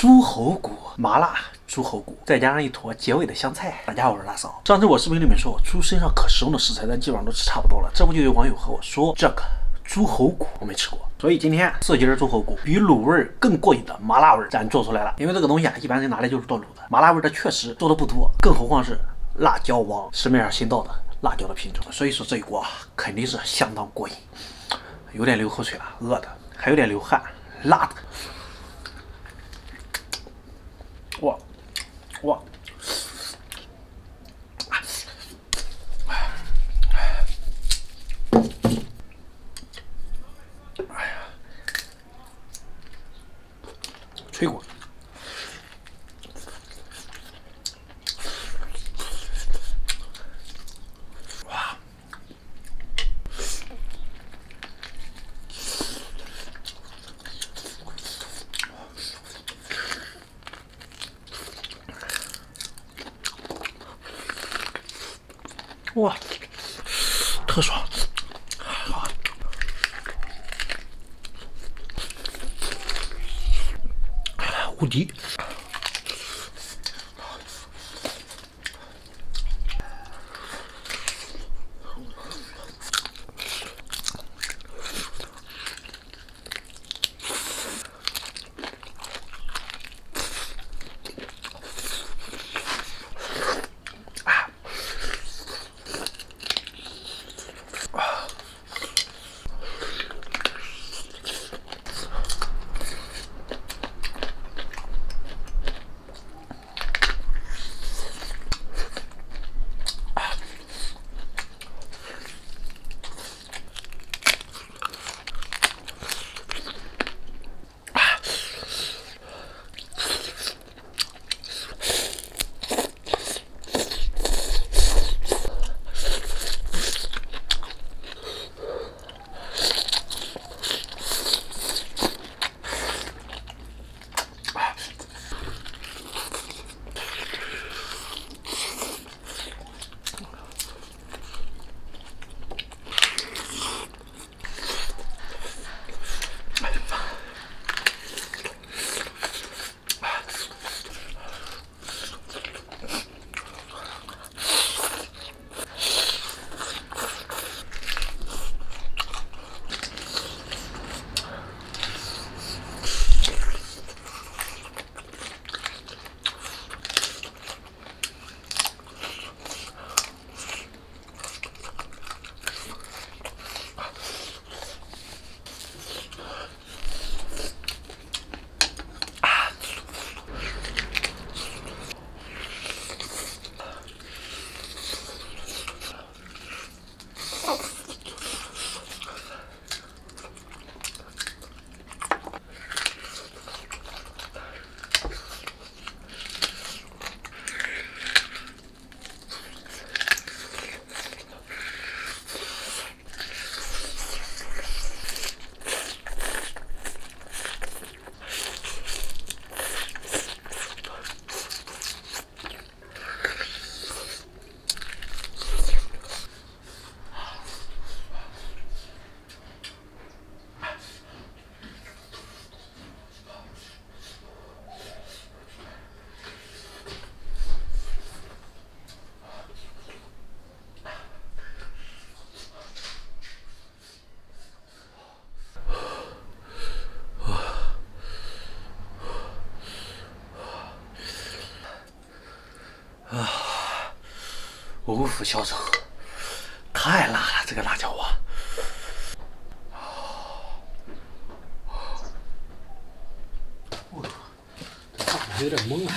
猪喉骨麻辣猪喉骨，再加上一坨结尾的香菜。大家好，我是大嫂。上次我视频里面说，猪身上可食用的食材，咱基本上都吃差不多了。这不就有网友和我说，这个猪喉骨我没吃过，所以今天四斤猪喉骨比卤味更过瘾的麻辣味咱做出来了。因为这个东西啊，一般人拿来就是做卤的，麻辣味儿的确实做的不多，更何况是辣椒王市面上新到的辣椒的品种，所以说这一锅啊肯定是相当过瘾。有点流口水了，饿的，还有点流汗，辣的。哇哇！哎呀，吹过。哇，特爽，无敌。无福消受，太辣了！这个辣椒啊，哦，这有点懵啊。